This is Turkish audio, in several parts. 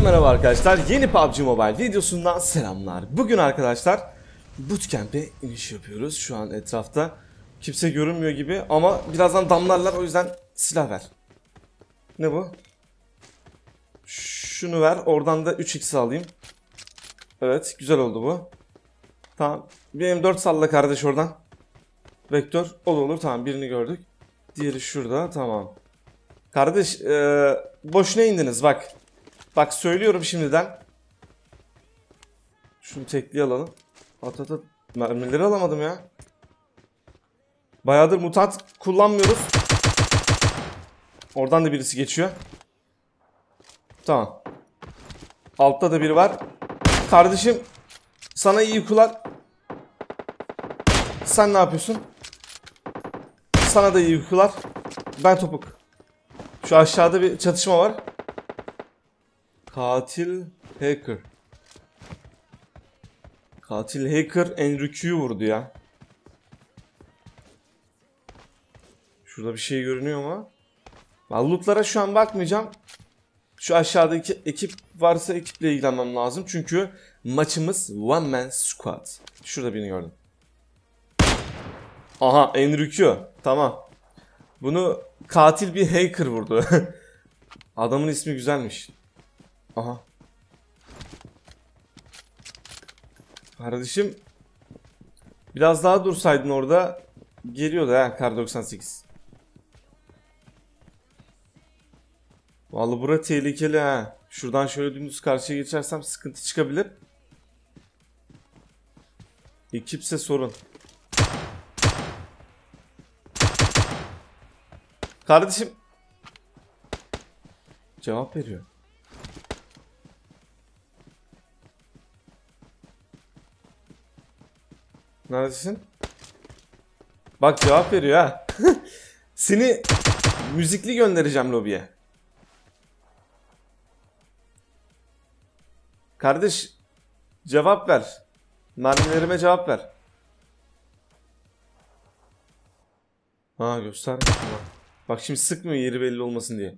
Herkese merhaba arkadaşlar. Yeni PUBG Mobile videosundan selamlar. Bugün arkadaşlar bootcamp'e iniş yapıyoruz. Şu an etrafta kimse görünmüyor gibi ama birazdan damlarlar o yüzden silah ver. Ne bu? Şunu ver. Oradan da 3x alayım. Evet güzel oldu bu. Tamam. Bir M4 salla kardeş oradan. Vektör. O da olur. Tamam birini gördük. Diğeri şurada. Tamam. Kardeş e, boşuna indiniz bak. Bak söylüyorum şimdiden. Şunu tekli alalım. At at at. Mermileri alamadım ya. Bayağıdır mutant kullanmıyoruz. Oradan da birisi geçiyor. Tamam. Altta da biri var. Kardeşim sana iyi uykular. Sen ne yapıyorsun? Sana da iyi uykular. Ben topuk. Şu aşağıda bir çatışma var. Katil hacker. Katil hacker Enrique'yu vurdu ya. Şurada bir şey görünüyor mu? Ben şu an bakmayacağım. Şu aşağıdaki ekip varsa ekiple ilgilenmem lazım. Çünkü maçımız one man squad. Şurada birini gördüm. Aha Enrique. Tamam. Bunu katil bir hacker vurdu. Adamın ismi güzelmiş. Aha. Kardeşim biraz daha dursaydın orada geliyordu ha kar 98. Vallahi bura tehlikeli ha. Şuradan şöyle dümdüz karşıya geçersem sıkıntı çıkabilir. Ekipse sorun. Kardeşim cevap veriyor. Neredesin? Bak cevap veriyor ha. Seni müzikli göndereceğim lobiye. Kardeş cevap ver. Mermilerime cevap ver. Ha göstermiş. Bak. Bak şimdi sıkmıyor yeri belli olmasın diye.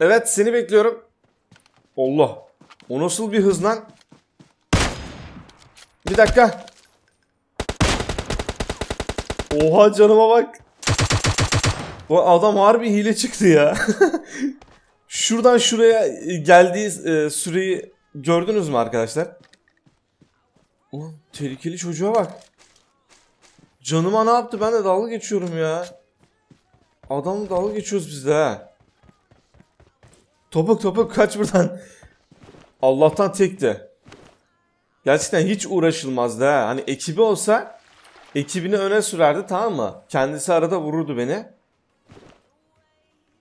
Evet seni bekliyorum. Allah. O nasıl bir hız lan? Bir dakika. Oha canıma bak. Bu adam harbi hile çıktı ya. Şuradan şuraya geldiği e, süreyi gördünüz mü arkadaşlar? Ulan tehlikeli çocuğa bak. Canıma ne yaptı? Ben de dalga geçiyorum ya. Adamla dalga geçiyoruz biz de ha. Topuk topuk kaç buradan. Allah'tan tekti. Gerçekten hiç uğraşılmazdı ha. Hani ekibi olsa ekibini öne sürerdi tamam mı? Kendisi arada vururdu beni.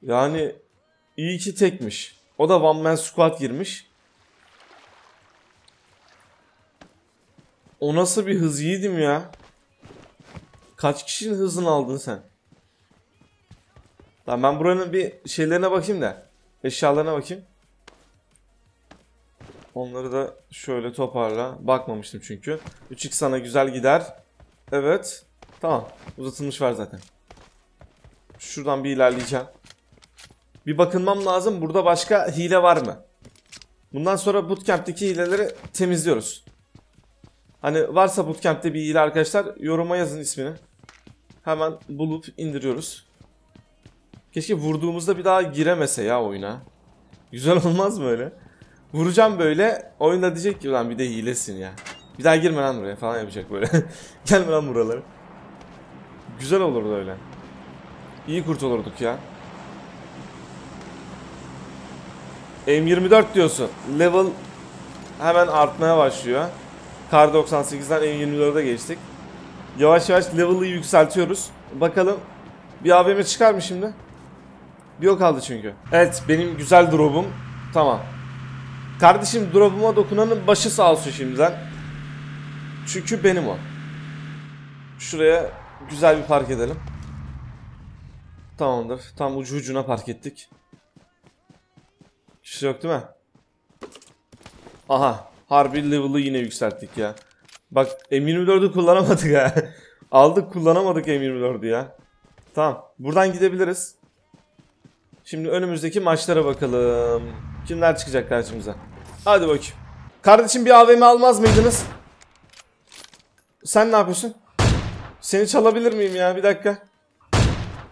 Yani iyi ki tekmiş. O da one man squad girmiş. O nasıl bir hız yiğidim ya. Kaç kişinin hızını aldın sen? Tamam ben buranın bir şeylerine bakayım da. Eşyalarına bakayım. Onları da şöyle toparla. Bakmamıştım çünkü. 3x sana güzel gider. Evet. Tamam. Uzatılmış var zaten. Şuradan bir ilerleyeceğim. Bir bakınmam lazım. Burada başka hile var mı? Bundan sonra bootcamp'teki hileleri temizliyoruz. Hani varsa bootcamp'te bir hile arkadaşlar yoruma yazın ismini. Hemen bulup indiriyoruz. Keşke vurduğumuzda bir daha giremese ya oyuna. Güzel olmaz mı öyle? Vuracağım böyle. Oyunda diyecek ki lan bir de hilesin ya. Bir daha girme lan buraya falan yapacak böyle. Gelme lan buralara. Güzel olurdu öyle. İyi kurtulurduk ya. M24 diyorsun. Level hemen artmaya başlıyor. Kar 98'den M24'e geçtik. Yavaş yavaş level'ı yükseltiyoruz. Bakalım bir AVM çıkar mı şimdi? Bir o kaldı çünkü. Evet benim güzel drop'um. Tamam. Kardeşim drop'uma dokunanın başı sağ olsun şimdiden. Çünkü benim o. Şuraya güzel bir park edelim. Tamamdır. Tam ucu ucuna park ettik. Kişi yok değil mi? Aha. Harbi level'ı yine yükselttik ya. Bak M24'ü kullanamadık ha. Aldık kullanamadık M24'ü ya. Tamam. Buradan gidebiliriz. Şimdi önümüzdeki maçlara bakalım. Kimler çıkacak karşımıza? Hadi bakayım. Kardeşim bir AVM almaz mıydınız? Sen ne yapıyorsun? Seni çalabilir miyim ya? Bir dakika.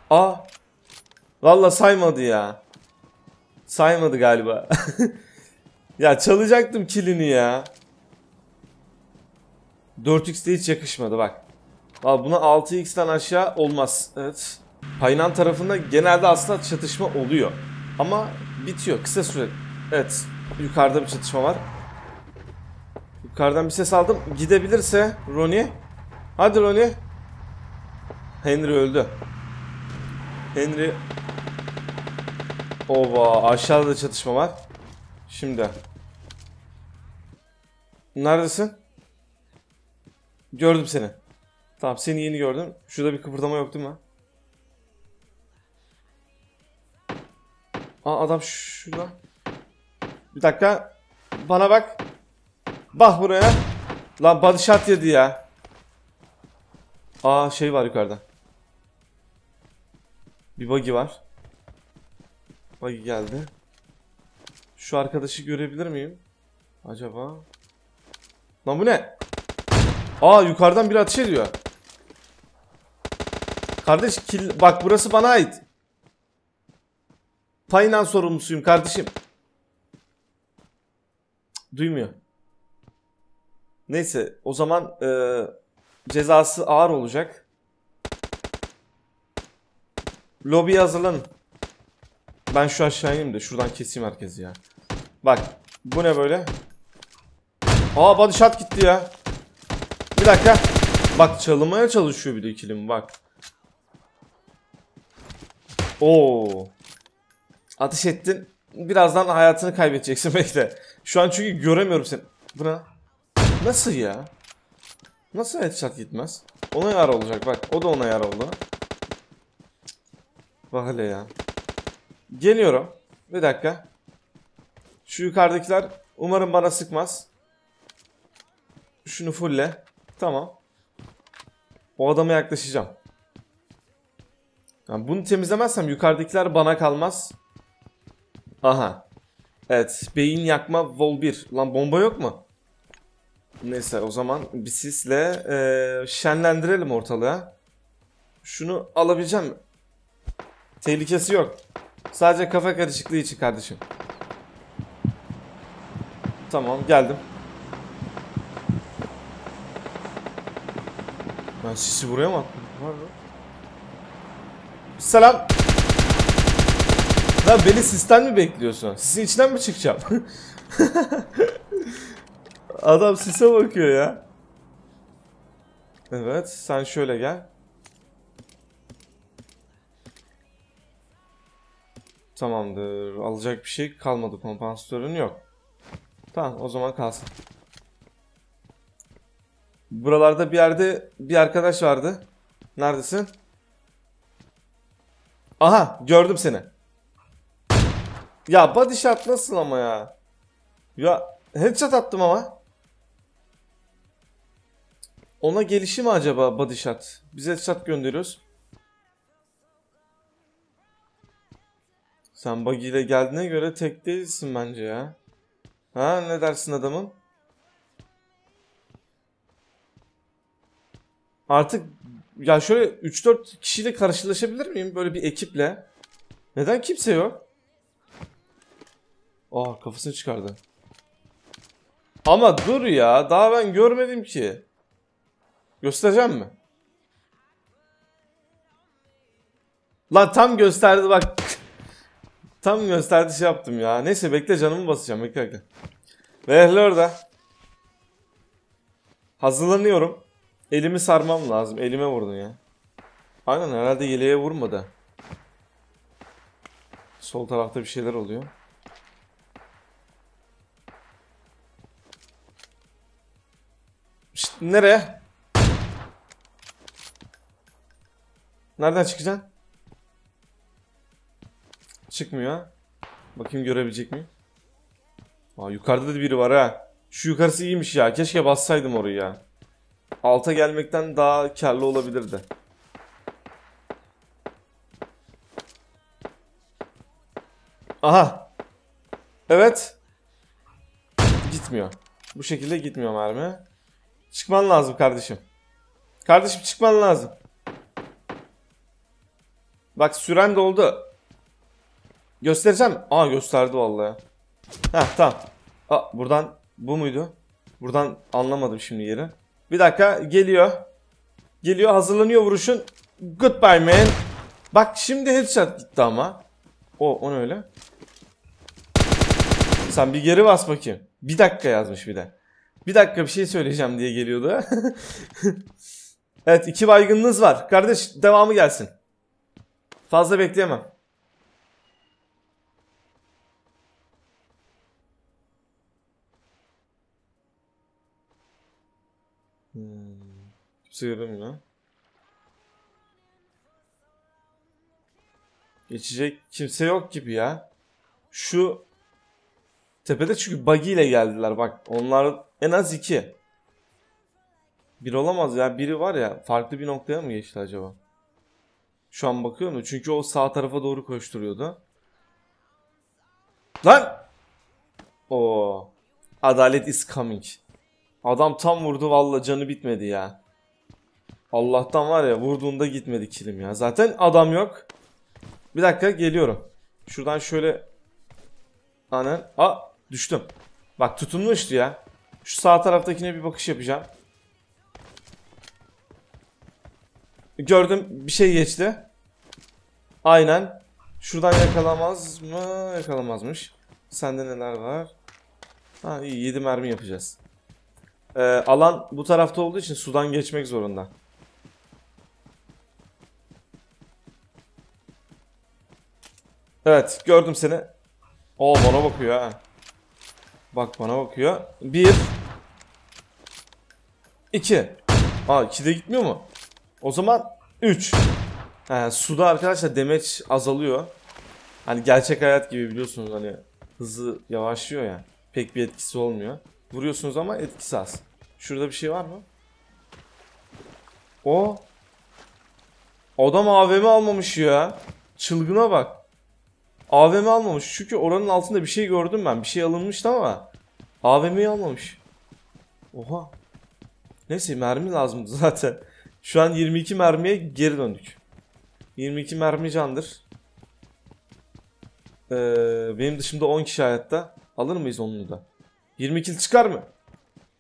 Aa. Valla saymadı ya. Saymadı galiba. ya çalacaktım kilini ya. 4x'de hiç yakışmadı bak. Valla buna 6x'ten aşağı olmaz. Evet. Paynan tarafında genelde aslında çatışma oluyor. Ama bitiyor kısa süre. Evet. Yukarıda bir çatışma var. Yukarıdan bir ses aldım. Gidebilirse Ronnie. Hadi Ronnie. Henry öldü. Henry. Ova aşağıda da çatışma var. Şimdi. Neredesin? Gördüm seni. Tamam seni yeni gördüm. Şurada bir kıpırdama yok değil mi? Aa adam şurada. Bir dakika. Bana bak. Bak buraya. Lan body shot yedi ya. Aa şey var yukarıda. Bir buggy var. Buggy geldi. Şu arkadaşı görebilir miyim? Acaba? Lan bu ne? Aa yukarıdan biri ateş ediyor. Kardeş kill... bak burası bana ait. Payından sorumlusuyum kardeşim. Duymuyor. Neyse o zaman e, cezası ağır olacak. Lobiye hazırlanın. Ben şu aşağı ineyim de şuradan keseyim herkesi ya. Bak bu ne böyle? Aa body shot gitti ya. Bir dakika. Bak çalınmaya çalışıyor bir de ikilim bak. Oo. Ateş ettin. Birazdan hayatını kaybedeceksin bekle. Şu an çünkü göremiyorum seni. Bu ne? Nasıl ya? Nasıl headshot gitmez? Ona yar olacak bak. O da ona yar oldu. Bak hele ya. Geliyorum. Bir dakika. Şu yukarıdakiler umarım bana sıkmaz. Şunu fulle. Tamam. O adama yaklaşacağım. Yani bunu temizlemezsem yukarıdakiler bana kalmaz. Aha. Evet. Beyin yakma vol 1. Lan bomba yok mu? Neyse o zaman bir sisle eee, şenlendirelim ortalığı. Şunu alabileceğim mi? Tehlikesi yok. Sadece kafa karışıklığı için kardeşim. Tamam geldim. Ben sisi buraya mı attım? Var mı? Selam. Lan beni sisten mi bekliyorsun? Sisin içinden mi çıkacağım? Adam sise bakıyor ya. Evet sen şöyle gel. Tamamdır. Alacak bir şey kalmadı. Kompansatörün yok. Tamam o zaman kalsın. Buralarda bir yerde bir arkadaş vardı. Neredesin? Aha gördüm seni. Ya body shot nasıl ama ya? Ya headshot attım ama. Ona gelişi mi acaba body shot? Biz headshot gönderiyoruz. Sen buggy ile geldiğine göre tek değilsin bence ya. Ha ne dersin adamım? Artık ya şöyle 3-4 kişiyle karşılaşabilir miyim böyle bir ekiple? Neden kimse yok? Aa kafasını çıkardı. Ama dur ya daha ben görmedim ki. Göstereceğim mi? Lan tam gösterdi bak. tam gösterdi şey yaptım ya. Neyse bekle canımı basacağım bekle bekle. Vehli orada. Hazırlanıyorum. Elimi sarmam lazım. Elime vurdun ya. Aynen herhalde yeleğe vurmadı. Sol tarafta bir şeyler oluyor. Nereye? Nereden çıkacaksın? Çıkmıyor. Bakayım görebilecek miyim? Aa, yukarıda da biri var ha. Şu yukarısı iyiymiş ya. Keşke bassaydım orayı ya. Alta gelmekten daha karlı olabilirdi. Aha. Evet. Gitmiyor. Bu şekilde gitmiyor mermi. Çıkman lazım kardeşim. Kardeşim çıkman lazım. Bak süren doldu. Göstereceğim. Aa gösterdi vallahi. Heh tamam. Aa, buradan bu muydu? Buradan anlamadım şimdi yeri. Bir dakika geliyor. Geliyor hazırlanıyor vuruşun. Goodbye man. Bak şimdi headshot gitti ama. O, o ne öyle? Sen bir geri bas bakayım. Bir dakika yazmış bir de. Bir dakika bir şey söyleyeceğim diye geliyordu. evet iki baygınınız var. Kardeş devamı gelsin. Fazla bekleyemem. Hmm. Kimse görünmüyor. Geçecek kimse yok gibi ya. Şu tepede çünkü buggy ile geldiler bak. Onlar en az iki. Bir olamaz ya. Biri var ya farklı bir noktaya mı geçti acaba? Şu an bakıyorum da çünkü o sağ tarafa doğru koşturuyordu. Lan! O Adalet is coming. Adam tam vurdu valla canı bitmedi ya. Allah'tan var ya vurduğunda gitmedi kilim ya. Zaten adam yok. Bir dakika geliyorum. Şuradan şöyle Anan. A düştüm. Bak tutunmuştu ya. Şu sağ taraftakine bir bakış yapacağım. Gördüm bir şey geçti. Aynen. Şuradan yakalamaz mı? Yakalamazmış. Sende neler var? Ha iyi 7 mermi yapacağız. Ee, alan bu tarafta olduğu için sudan geçmek zorunda. Evet gördüm seni. Oo bana bakıyor ha. Bak bana bakıyor. Bir. iki. Aa iki de gitmiyor mu? O zaman üç. He, suda arkadaşlar demeç azalıyor. Hani gerçek hayat gibi biliyorsunuz hani hızı yavaşlıyor ya. Pek bir etkisi olmuyor. Vuruyorsunuz ama etkisi az. Şurada bir şey var mı? O. Adam AVM almamış ya. Çılgına bak. AVM almamış. Çünkü oranın altında bir şey gördüm ben. Bir şey alınmıştı ama AVM'yi almamış. Oha. Neyse mermi lazımdı zaten. Şu an 22 mermiye geri döndük. 22 mermi candır. Ee, benim dışımda 10 kişi hayatta. Alır mıyız onu da? 20 kill çıkar mı?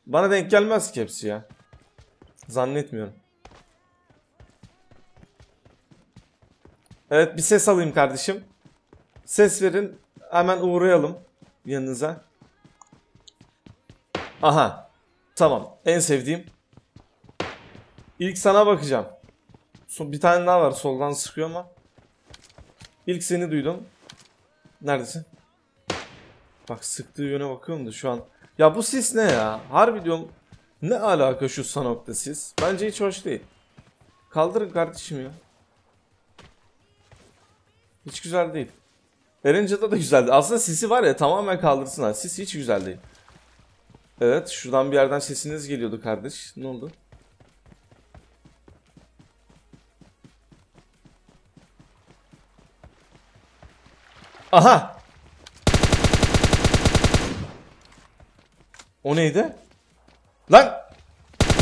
Bana denk gelmez ki hepsi ya. Zannetmiyorum. Evet bir ses alayım kardeşim. Ses verin. Hemen uğrayalım yanınıza. Aha. Tamam. En sevdiğim. İlk sana bakacağım. Bir tane daha var soldan sıkıyor ama. İlk seni duydum. Neredesin? Bak sıktığı yöne bakıyorum da şu an. Ya bu sis ne ya? Harbi diyorum. Ne alaka şu Sanok'ta sis? Bence hiç hoş değil. Kaldırın kardeşim ya. Hiç güzel değil. Erangel'da da güzeldi. Aslında sisi var ya tamamen kaldırsınlar. Sis hiç güzel değil. Evet şuradan bir yerden sesiniz geliyordu kardeş. Ne oldu? Aha! O neydi? Lan!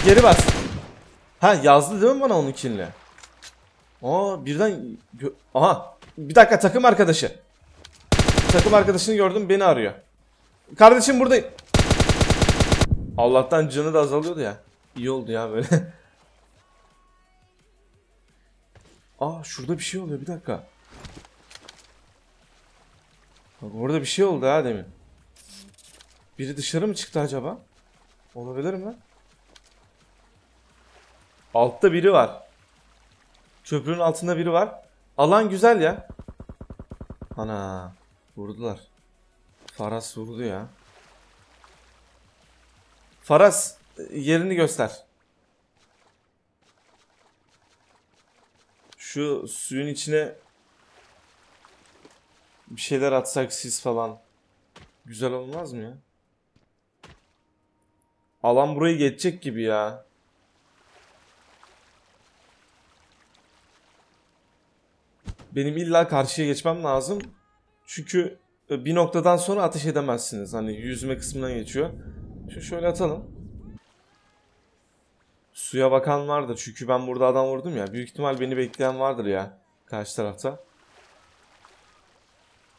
Geri bas. Ha yazdı değil mi bana onun kinle? Aa birden... Aha! Bir dakika takım arkadaşı. Takım arkadaşını gördüm beni arıyor. Kardeşim buradayım. Allah'tan canı da azalıyordu ya. İyi oldu ya böyle. Aa şurada bir şey oluyor bir dakika. Bak orada bir şey oldu ha demin. Biri dışarı mı çıktı acaba? Olabilir mi? Altta biri var. Köprünün altında biri var. Alan güzel ya. Ana. Vurdular. Faras vurdu ya. Faras yerini göster. Şu suyun içine bir şeyler atsak siz falan. Güzel olmaz mı ya? Alan burayı geçecek gibi ya. Benim illa karşıya geçmem lazım. Çünkü bir noktadan sonra ateş edemezsiniz. Hani yüzme kısmından geçiyor. Şu şöyle atalım. Suya bakan vardır çünkü ben burada adam vurdum ya. Büyük ihtimal beni bekleyen vardır ya. Karşı tarafta.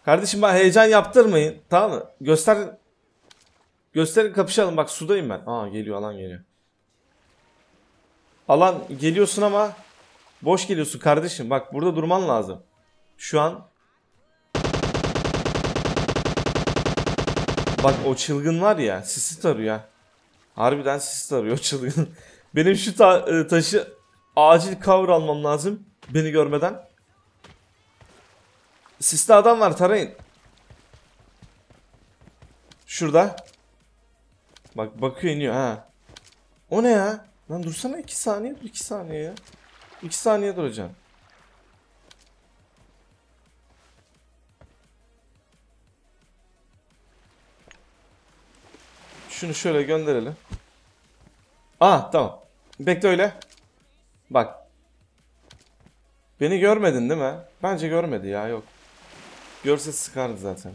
Kardeşim bak heyecan yaptırmayın. Tamam mı? Göster. Gösterin kapışalım. Bak sudayım ben. Aa geliyor alan geliyor. Alan geliyorsun ama boş geliyorsun kardeşim. Bak burada durman lazım. Şu an Bak o çılgın var ya sisi tarıyor. Harbiden sisi tarıyor çılgın. Benim şu ta- e, taşı acil cover almam lazım. Beni görmeden. Siste adam var tarayın. Şurada. Bak bakıyor iniyor ha. O ne ya? Lan dursana 2 saniye dur 2 saniye ya. 2 saniye duracaksın. Şunu şöyle gönderelim. Aa tamam. Bekle öyle. Bak. Beni görmedin değil mi? Bence görmedi ya yok. Görse sıkardı zaten.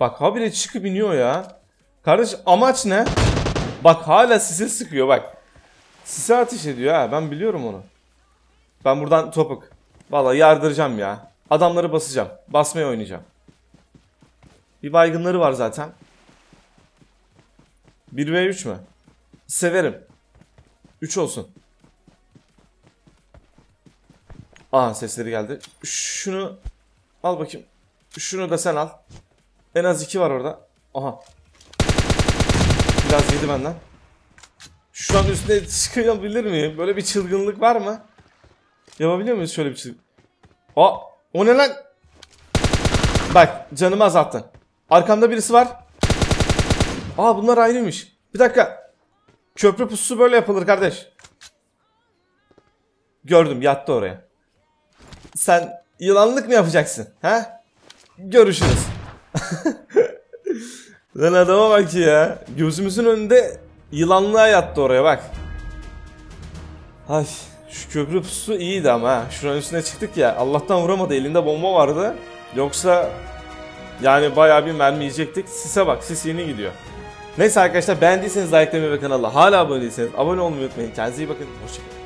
Bak habire çıkıp iniyor ya. Kardeş amaç ne? Bak hala sise sıkıyor bak. Sise ateş ediyor ha ben biliyorum onu. Ben buradan topuk. Vallahi yardıracağım ya. Adamları basacağım. Basmaya oynayacağım. Bir baygınları var zaten. 1v3 mü? Severim. 3 olsun. Aa sesleri geldi. Şunu al bakayım. Şunu da sen al. En az 2 var orada. Aha. Biraz yedi benden. Şu an üstüne çıkabilir miyim? Böyle bir çılgınlık var mı? Yapabiliyor muyuz şöyle bir çılgınlık? Aa, o ne lan? Bak canımı azalttın. Arkamda birisi var. Aa bunlar ayrıymış. Bir dakika. Köprü pususu böyle yapılır kardeş. Gördüm yattı oraya. Sen yılanlık mı yapacaksın? Ha? Görüşürüz. Lan adama bak ya. Gözümüzün önünde yılanlığa yattı oraya bak. Ay şu köprü pusu iyiydi ama ha. Şuranın üstüne çıktık ya. Allah'tan vuramadı. Elinde bomba vardı. Yoksa yani bayağı bir mermi yiyecektik. Sise bak. Sis yeni gidiyor. Neyse arkadaşlar beğendiyseniz like ve kanala hala abone değilseniz abone olmayı unutmayın. Kendinize iyi bakın. Hoşçakalın.